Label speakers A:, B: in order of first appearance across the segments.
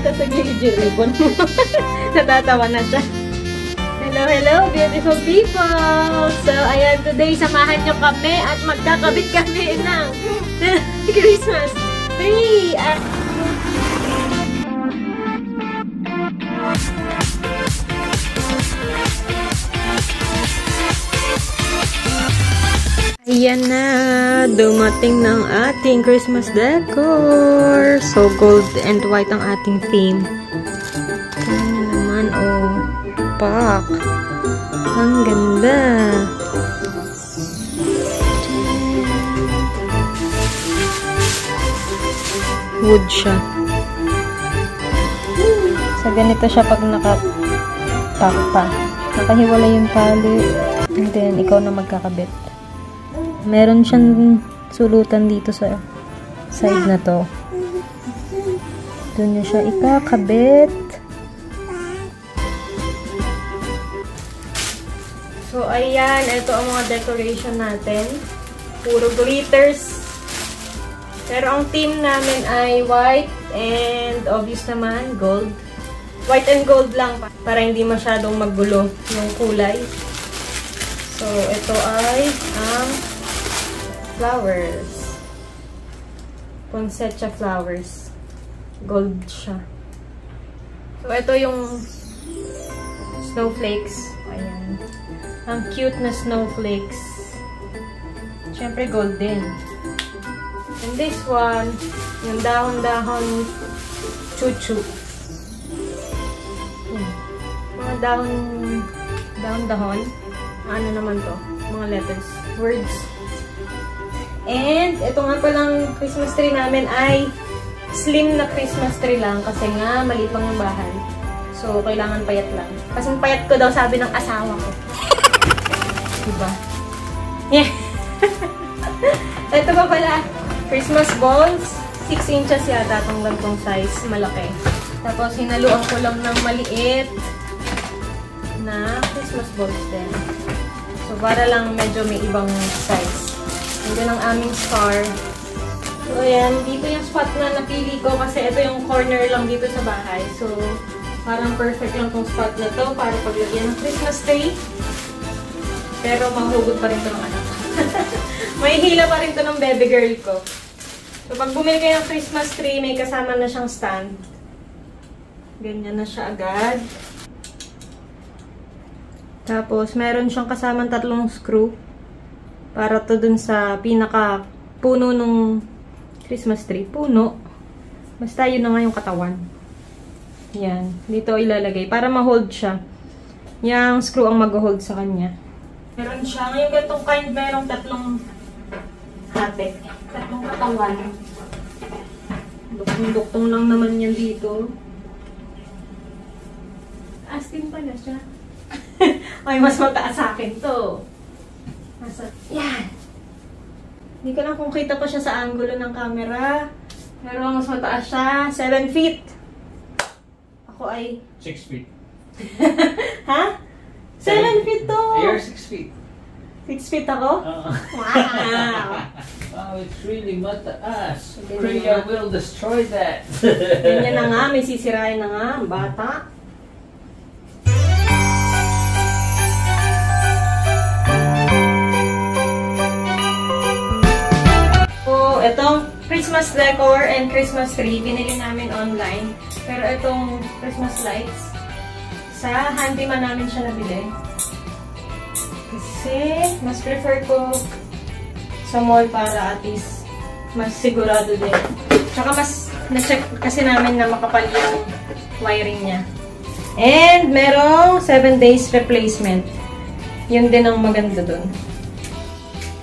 A: ata sa gilid ribbon. Natatawa na siya. Hello, hello, beautiful people! So, ayan, today, samahan nyo kami at magkakabit kami ng Christmas tree! At Ayan na, dumating ng ating Christmas decor. So, gold and white ang ating theme. Ayan na naman, oh. Pak. Ang ganda. Wood siya. Sa ganito siya pag nakapak pa. Nakahiwala yung tali. And then, ikaw na magkakabit. Meron siyang sulutan dito sa side na to. Doon niya siya ikakabit. So, ayan. Ito ang mga decoration natin. Puro glitters. Pero ang theme namin ay white and obvious naman, gold. White and gold lang para hindi masyadong maggulo yung kulay. So, ito ay ang flowers. Poinsettia flowers. Gold siya. So, ito yung snowflakes. Ayan. Ang cute na snowflakes. Siyempre, gold din. And this one, yung dahon-dahon chuchu. Yan. Mga dahon, dahon-dahon. Ano naman to? Mga letters. Words. And, ito nga palang Christmas tree namin ay slim na Christmas tree lang kasi nga maliit lang yung bahay. So, kailangan payat lang. Kasi payat ko daw sabi ng asawa ko. diba? Yeah. ito pa pala, Christmas balls. 6 inches yata itong gantong size. Malaki. Tapos, hinaluan ko lang ng maliit na Christmas balls din. So, para lang medyo may ibang size. Ito ang aming star. So, ayan. Dito yung spot na napili ko kasi ito yung corner lang dito sa bahay. So, parang perfect lang tong spot na to para paglagyan ng Christmas tree. Pero, mahugot pa rin to ng anak. may hila pa rin to ng baby girl ko. So, pag bumili kayo ng Christmas tree, may kasama na siyang stand. Ganyan na siya agad. Tapos, meron siyang kasamang tatlong screw. Para to dun sa pinaka puno nung Christmas tree. Puno. Basta yun na nga yung katawan. Yan. Dito ilalagay. Para ma-hold siya. Yung screw ang mag-hold sa kanya. Meron siya. Ngayon ganitong kind, merong tatlong hati. Tatlong katawan. Duktong-duktong lang naman yan dito. Astin pala siya. Ay, mas mataas sa akin to. Nasa, yan. Hindi ko lang kung kita pa siya sa angulo ng camera. Pero mas mataas siya. 7 feet. Ako ay...
B: 6 feet.
A: ha? 7 feet to!
B: You're 6 feet.
A: 6 feet ako?
B: Uh,
A: Wow!
B: wow, it's really mataas.
A: Nga.
B: will destroy that.
A: Ganyan na nga, may sisirain na nga, ang bata. Christmas decor and Christmas tree, binili namin online. Pero itong Christmas lights, sa handyman namin siya nabili. Kasi, mas prefer ko sa mall para at least mas sigurado din. Tsaka mas na-check kasi namin na makapal yung wiring niya. And merong 7 days replacement. Yun din ang maganda dun.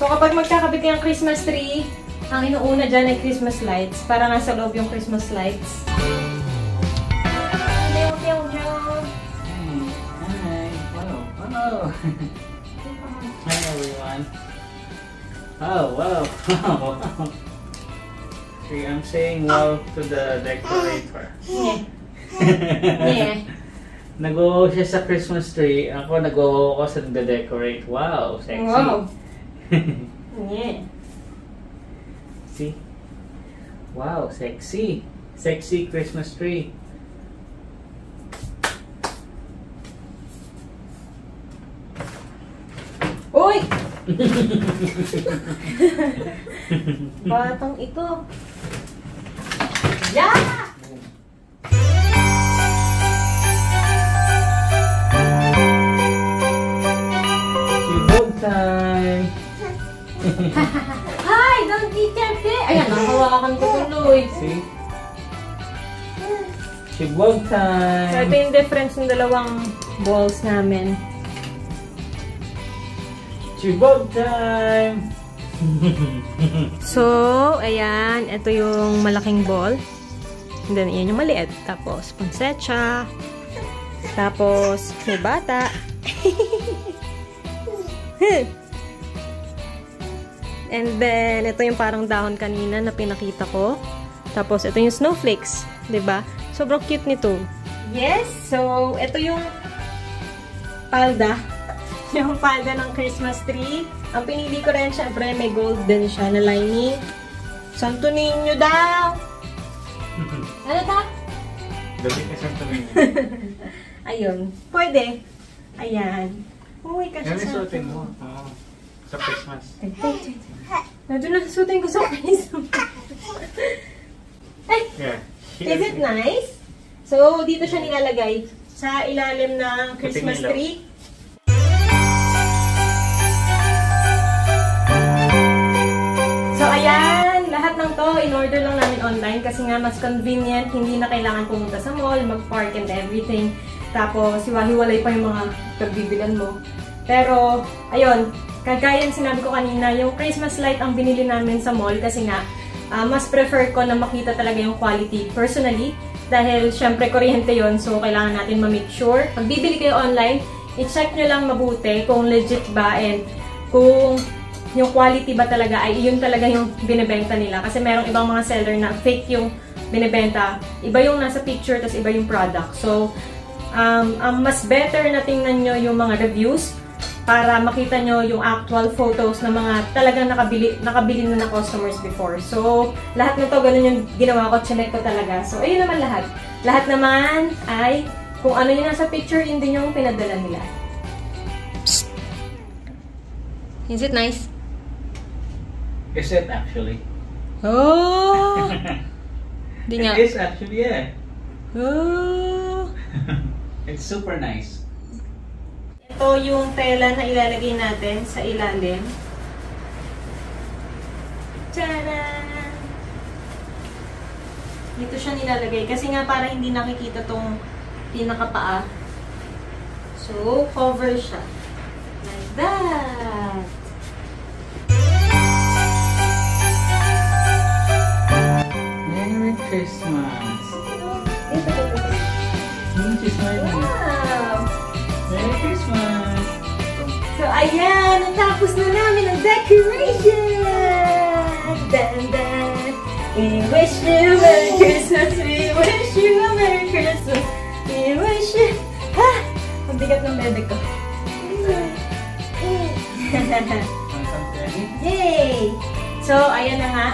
A: So kapag magkakabit yung Christmas tree, ang inuuna dyan ay Christmas lights. Para nasa loob yung Christmas lights.
B: Hi. Wow. Hi, everyone. Oh, wow. wow. See, I'm saying wow to the decorator.
A: Yeah. Yeah.
B: Nag-wow siya sa Christmas tree. Ako nag-wow ako sa nag-decorate. Wow, sexy.
A: Wow. Yeah.
B: See? Wow, sexy. Sexy Christmas tree.
A: Uy! Batang ito. Yeah! Ayan, nakahawakan ko tuloy.
B: See? Chibog
A: So, ito
B: time!
A: yung difference ng dalawang balls namin.
B: Chibog time!
A: So, ayan. Ito yung malaking ball. And then, yan yung maliit. Tapos, pansetsa. Tapos, may bata. And then, ito yung parang dahon kanina na pinakita ko. Tapos, ito yung snowflakes. 'di ba? Sobrang cute nito. Yes! So, ito yung palda. Yung palda ng Christmas tree. Ang pinili ko rin, syempre, may gold din siya na lining. Santo Niño daw! Ano ta?
B: Gabi ka sa tuloy.
A: Ayun. Pwede. Ayan. Uy, kasi
B: Yan
A: sa...
B: yung Sa Christmas.
A: Nandun na suotin ko sa Christmas. Ay!
B: Yeah.
A: Is it nice? So, dito siya nilalagay sa ilalim ng Christmas tree. So, ayan. Lahat ng to, in-order lang namin online kasi nga mas convenient. Hindi na kailangan pumunta sa mall, mag-park and everything. Tapos, hiwa-hiwalay pa yung mga pagbibilan mo. Pero, ayun, kagaya yung sinabi ko kanina, yung Christmas light ang binili namin sa mall kasi nga, ah, mas prefer ko na makita talaga yung quality personally. Dahil, syempre, kuryente yon so kailangan natin ma-make sure. Pag bibili kayo online, i-check nyo lang mabuti kung legit ba and kung yung quality ba talaga ay yun talaga yung binibenta nila. Kasi merong ibang mga seller na fake yung binibenta. Iba yung nasa picture, tapos iba yung product. So, um, ang mas better na tingnan nyo yung mga reviews para makita nyo yung actual photos ng mga talagang nakabili, nakabili na na customers before. So, lahat na to, ganun yung ginawa ko, chinek ko talaga. So, ayun naman lahat. Lahat naman ay kung ano yung nasa picture, yun din yung pinadala nila. Is it nice?
B: Is it actually?
A: Oh! Di nga.
B: It is actually, yeah.
A: Oh!
B: It's super nice.
A: Ito yung tela na ilalagay natin sa ilalim. Tcharan! Dito siya nilalagay. Kasi nga para hindi nakikita tong pinakapaa. So, cover siya. Like that!
B: Merry Christmas!
A: Ayan! Natapos na namin ang decoration! Dan, dan! We wish you a Merry Christmas! We wish you a Merry Christmas! We wish you... Ha! Ang bigat ng bebe ko. Yay! So, ayan na nga.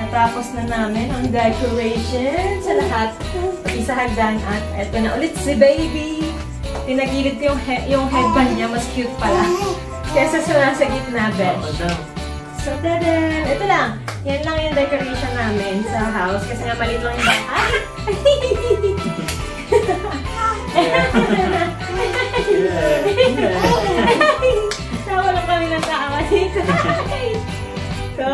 A: Natapos na namin ang decoration sa lahat. Pati sa hagdan. At eto na ulit si baby. Tinagilid ko yung, he- yung headband niya. Mas cute pala. Kesa sa nasa gitna, besh. So, tadan! Ito lang. Yan lang yung decoration namin sa house. Kasi nga maliit lang yung bahay. Tawa lang kami ng tawa dito. so,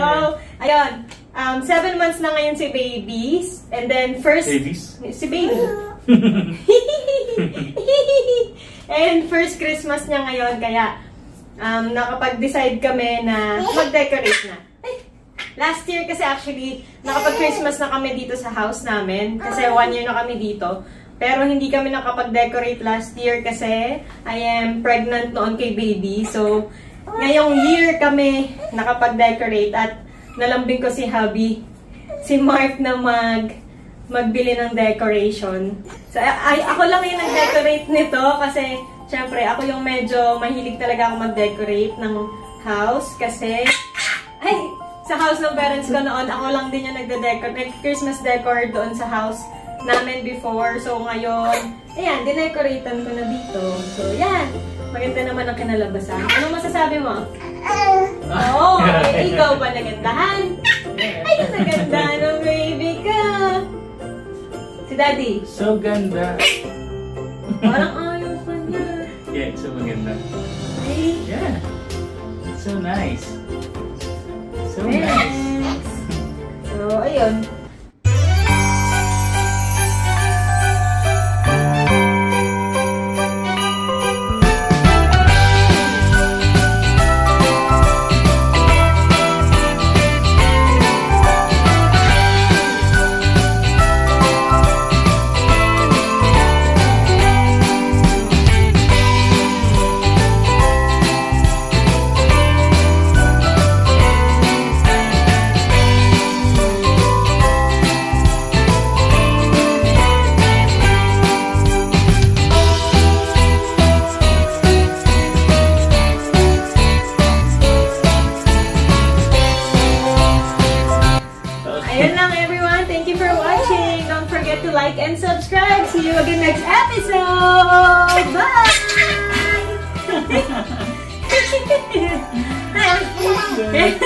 A: ayun. Um, seven months na ngayon si babies. And then first...
B: Babies?
A: Si baby. And first Christmas niya ngayon, kaya um, nakapag-decide kami na mag-decorate na. Last year kasi actually, nakapag-Christmas na kami dito sa house namin. Kasi one year na kami dito. Pero hindi kami nakapag-decorate last year kasi I am pregnant noon kay baby. So, ngayong year kami nakapag-decorate at nalambing ko si hubby, si Mark na mag magbili ng decoration. So, ay, ako lang yung nag-decorate nito kasi, Siyempre, ako yung medyo mahilig talaga ako mag-decorate ng house kasi... Ay! Sa house ng parents ko noon, ako lang din yung nagde-decorate. Christmas decor doon sa house namin before. So, ngayon, ayan, dinecoratan ko na dito. So, yan. Maganda naman ang kinalabasan. Ano masasabi mo? Oo, oh, eh, ikaw ba nagandahan? Ay, naganda ng baby ka! Si Daddy.
B: So ganda.
A: Parang,
B: Yeah, so maganda.
A: Really?
B: Yeah. So nice. So nice.
A: So, ayun. Tchau.